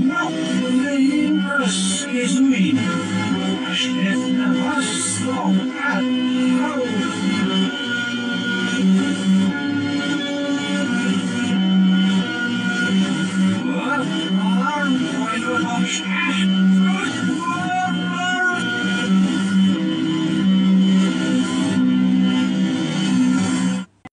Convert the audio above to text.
Not the name is me.